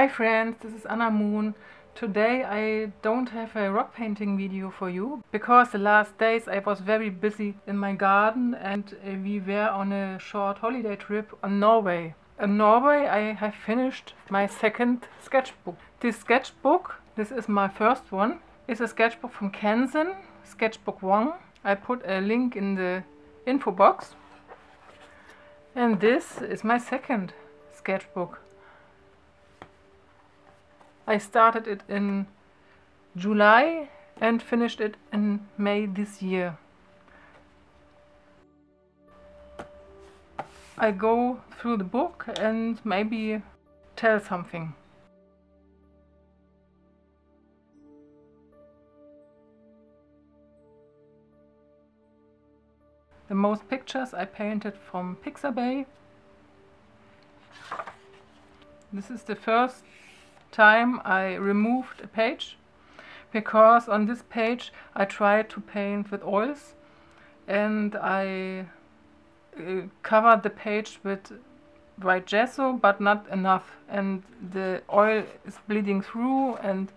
Hi friends, this is Anna Moon. Today I don't have a rock painting video for you because the last days I was very busy in my garden and uh, we were on a short holiday trip on Norway. In Norway I have finished my second sketchbook. This sketchbook, this is my first one, is a sketchbook from Canson, Sketchbook 1. I put a link in the info box. And this is my second sketchbook. I started it in July and finished it in May this year. I go through the book and maybe tell something. The most pictures I painted from Pixabay. This is the first time I removed a page because on this page I tried to paint with oils and I uh, covered the page with white gesso but not enough and the oil is bleeding through and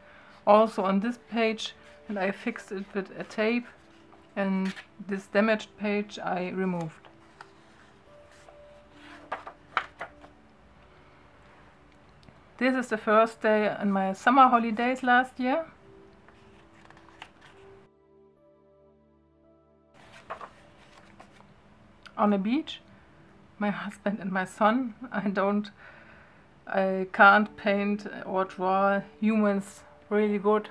also on this page and I fixed it with a tape and this damaged page I removed. This is the first day in my summer holidays last year. On a beach, my husband and my son. I don't, I can't paint or draw humans really good.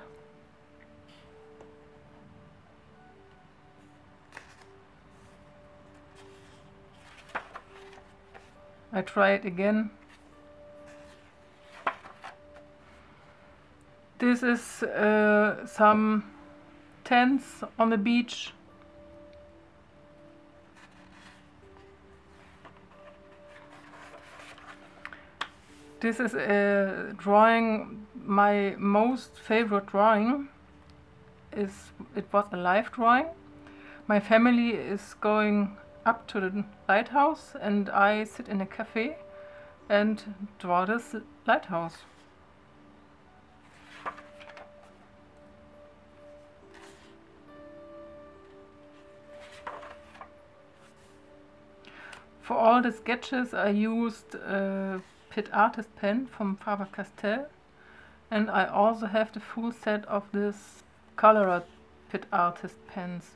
I try it again. This is uh, some tents on the beach. This is a drawing, my most favorite drawing is, it was a live drawing. My family is going up to the lighthouse and I sit in a cafe and draw this lighthouse. For all the sketches I used a Pitt Artist pen from Faber-Castell and I also have the full set of this colored Pitt Artist pens.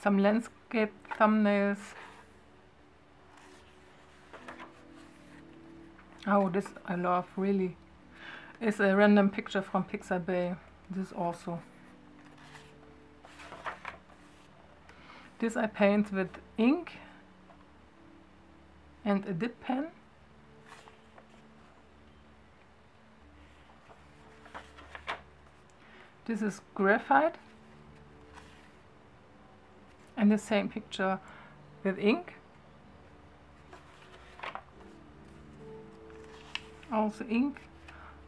Some landscape thumbnails Oh, this I love, really. It's a random picture from Pixabay. This also. This I paint with ink and a dip pen. This is graphite and the same picture with ink. Also ink.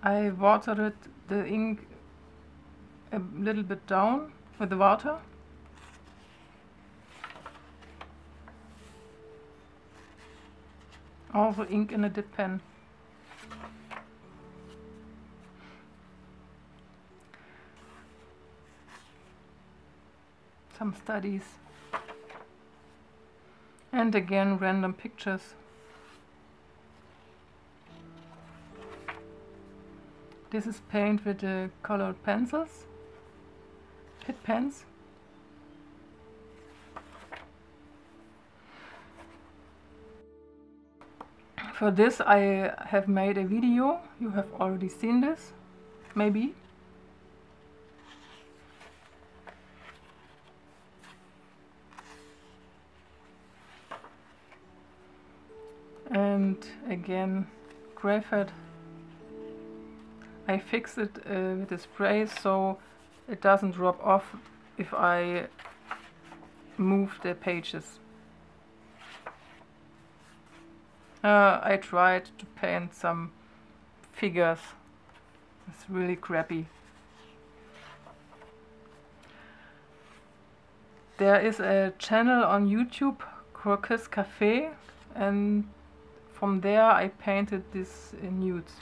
I watered the ink a little bit down with the water. Also ink in a dip pen. Some studies. And again random pictures. This is paint with the colored pencils, Pitt pens. For this I have made a video, you have already seen this, maybe. And again, graphite I fix it uh, with a spray so it doesn't drop off if I move the pages. Uh, I tried to paint some figures It's really crappy. There is a channel on YouTube, Croquis Cafe, and from there I painted this in nudes.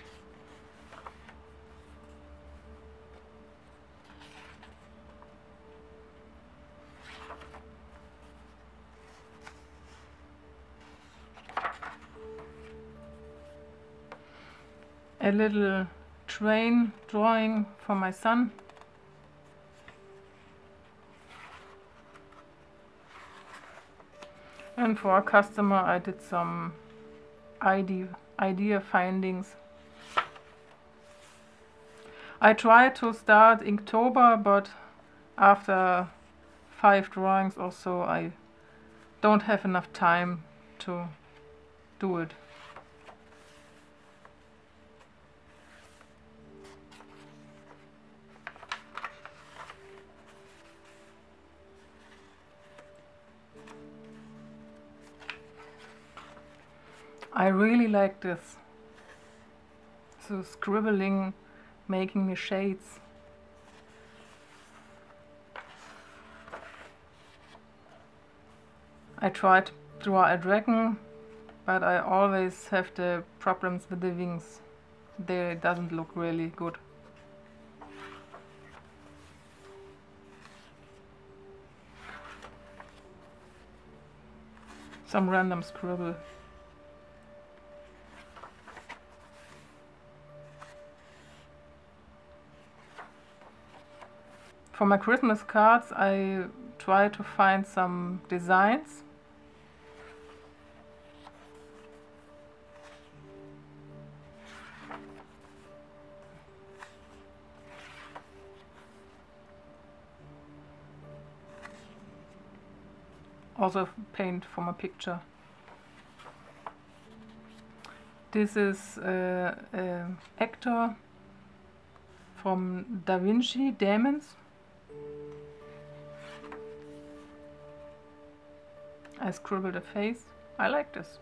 A little train drawing for my son. And for a customer I did some idea, idea findings. I tried to start Inktober but after five drawings or so I don't have enough time to do it. I really like this. So scribbling, making me shades. I tried to draw a dragon, but I always have the problems with the wings. They doesn't look really good. Some random scribble. For my Christmas cards I try to find some designs. Also paint for my picture. This is uh, uh, actor from Da Vinci Demons. I scribbled a face. I like this.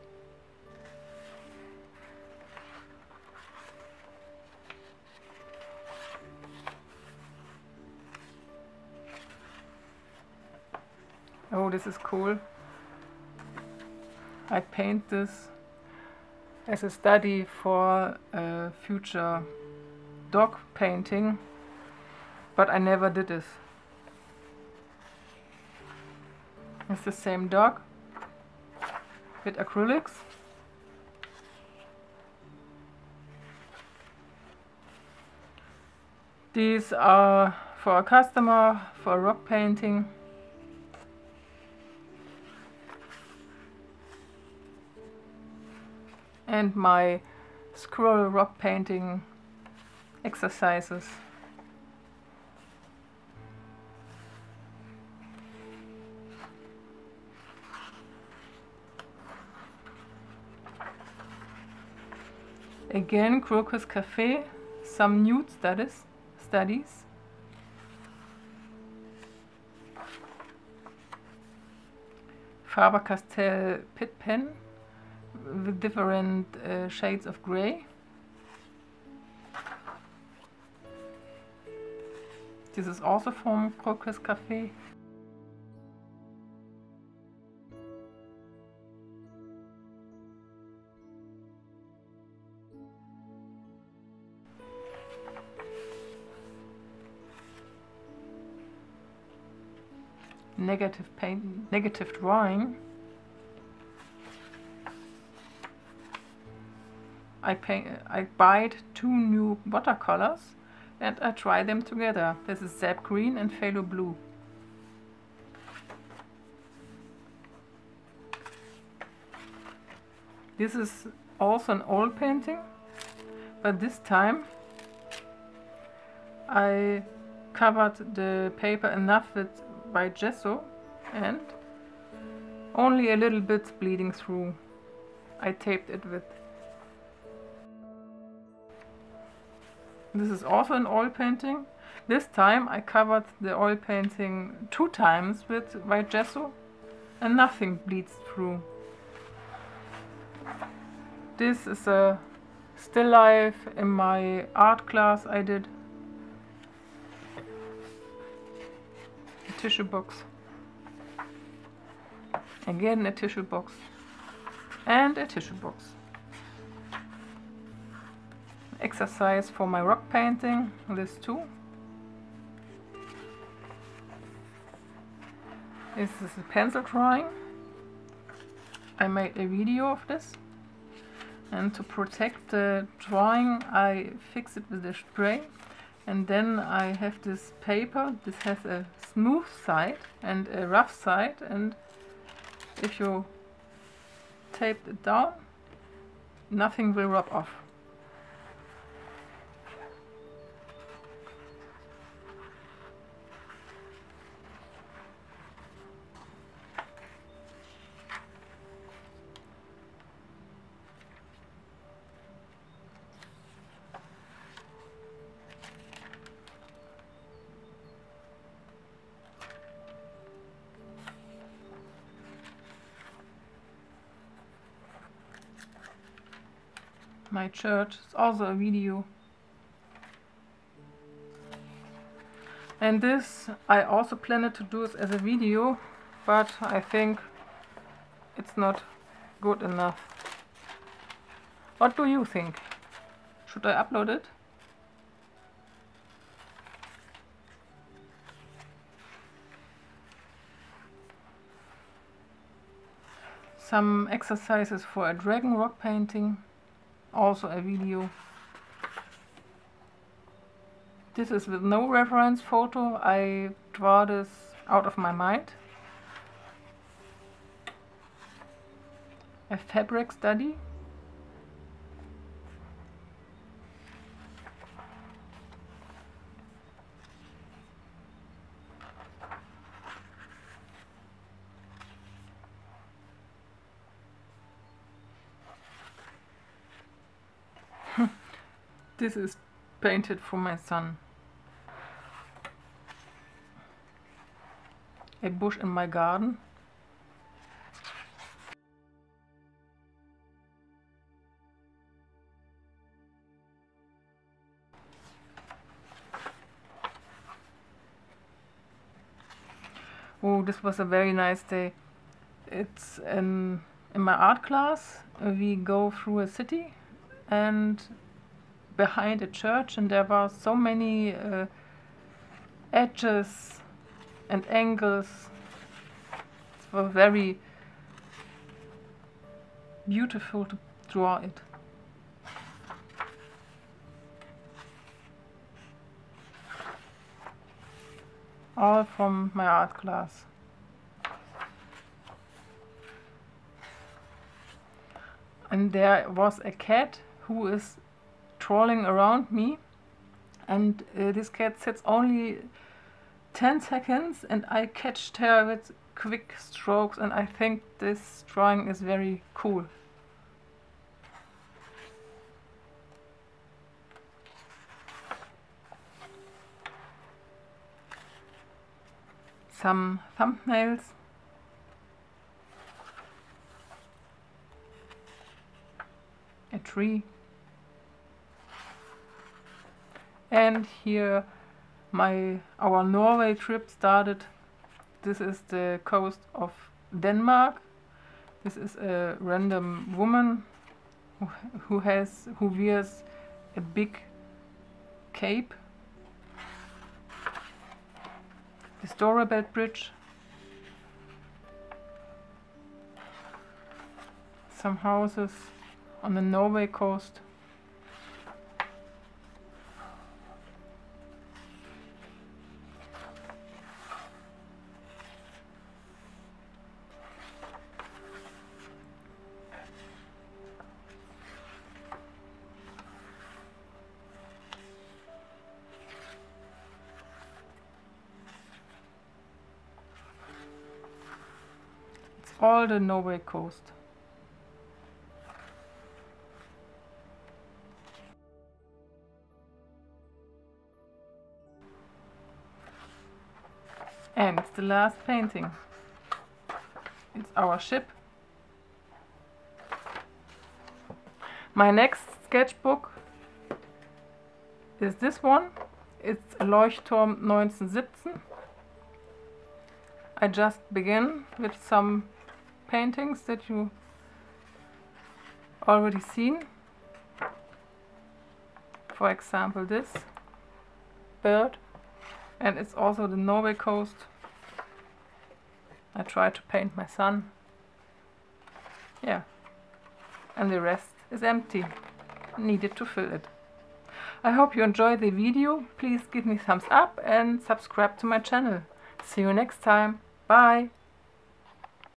Oh, this is cool. I paint this as a study for a future dog painting, but I never did this. It's the same dog with acrylics. These are for a customer for rock painting. And my scroll rock painting exercises. Again, Croquis Cafe, some nude studies. studies. Faber-Castell Pitt pen with different uh, shades of grey. This is also from Croquis Cafe. Negative paint, negative drawing, I paint, I bite two new watercolors and I try them together. This is Sap Green and Phthalo Blue. This is also an oil painting, but this time I covered the paper enough with by gesso and only a little bit bleeding through. I taped it with. This is also an oil painting. This time I covered the oil painting two times with white gesso and nothing bleeds through. This is a still life in my art class I did. Tissue box. Again a tissue box. And a tissue box. Exercise for my rock painting, this too. This is a pencil drawing. I made a video of this and to protect the drawing I fix it with a spray and then I have this paper this has a smooth side and a rough side and if you tape it down nothing will rub off my church. It's also a video. And this I also planned to do as a video, but I think it's not good enough. What do you think? Should I upload it? Some exercises for a dragon rock painting also a video. This is with no reference photo, I draw this out of my mind. A fabric study. This is painted for my son. A bush in my garden. Oh, this was a very nice day. It's in, in my art class. We go through a city and behind a church and there were so many uh, edges and angles. It was very beautiful to draw it. All from my art class. And there was a cat who is crawling around me. And uh, this cat sits only 10 seconds and I catched her with quick strokes and I think this drawing is very cool. Some thumbnails. A tree and here my our Norway trip started. This is the coast of Denmark. This is a random woman who, has who wears a big cape. The Storebælt Bridge. Some houses on the Norway coast all the Norway coast. And the last painting. It's our ship. My next sketchbook is this one. It's Leuchtturm 1917. I just begin with some paintings that you already seen. For example this bird and it's also the Norway coast. I try to paint my son. Yeah. And the rest is empty. Needed to fill it. I hope you enjoyed the video. Please give me thumbs up and subscribe to my channel. See you next time. Bye.